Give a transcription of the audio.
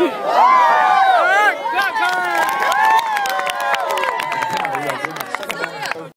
Vai!